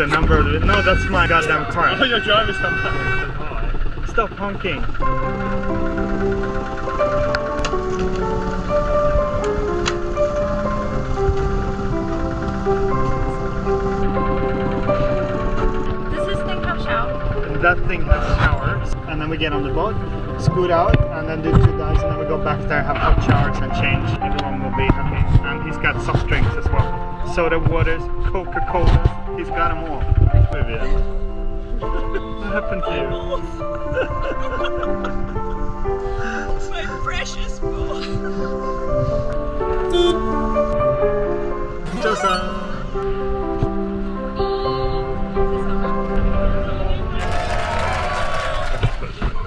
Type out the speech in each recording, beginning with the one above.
the number of the... No, that's my goddamn Oh, car. your driver's not Stop honking. Does this thing have shower? That thing has showers. And then we get on the boat, scoot out, and then do two dives, and then we go back there, have hot showers and change. Everyone will be happy. And he's got soft drinks as well. Soda waters, Coca-Cola. He's got them all. Vivian. What happened to you? My precious boy. Uh,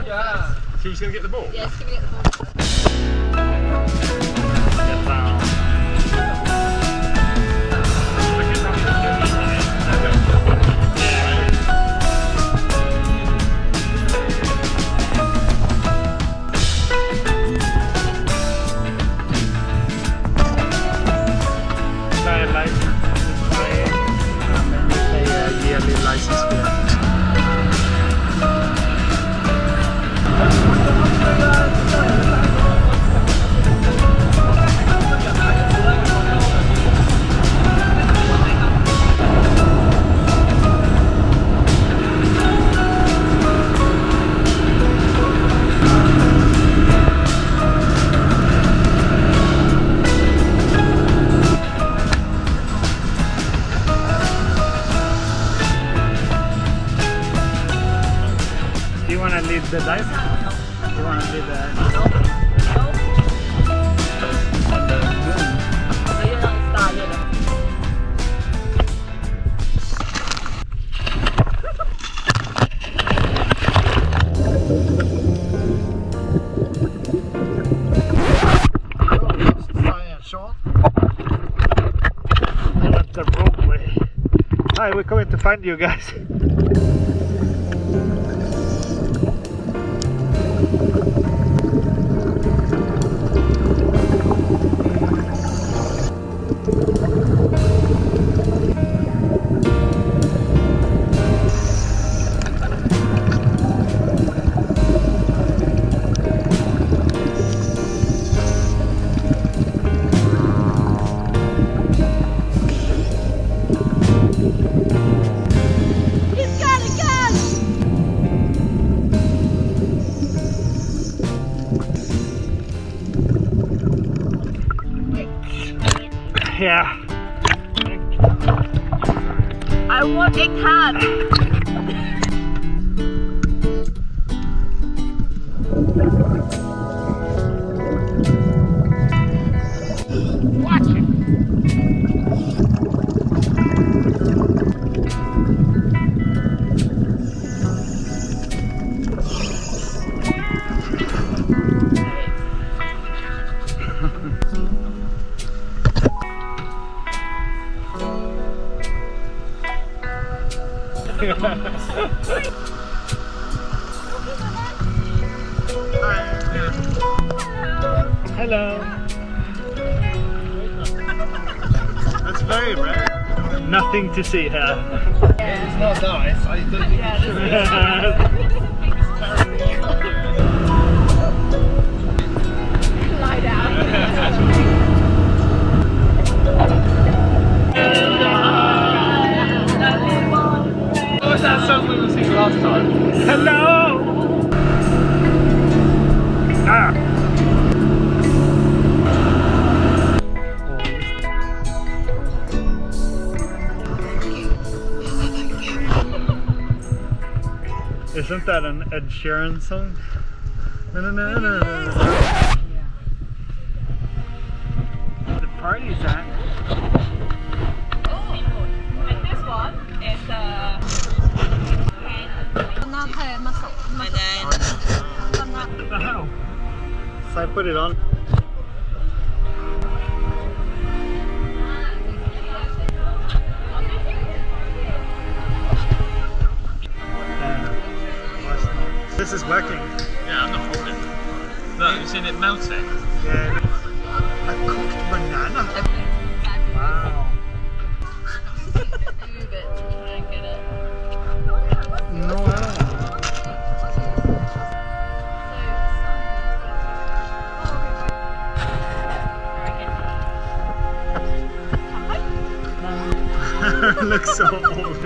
yeah. He's gonna get the ball? Yes, can we get the ball? License lead the dive? You want to lead the way. Hi, we're coming to find you guys. Yeah. I want a cat! Hello. That's very rare. Nothing to see here. It's not nice. I don't think you should. that song we were singing last time? Hello. Ah. Isn't that an Ed Sheeran song? Na, na, na, na, na, na. The party's at. Oh, and this one is uh. and then. So I put it on. This is working. Yeah, I'm not holding. Look, you've seen it melting. Yeah. A cooked banana? looks so old.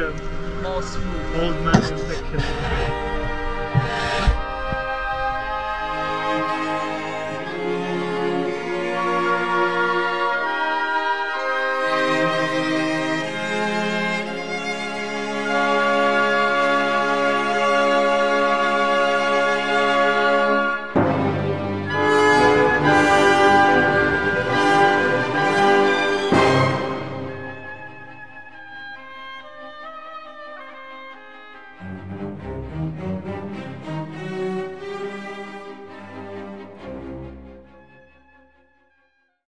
Old man in fiction.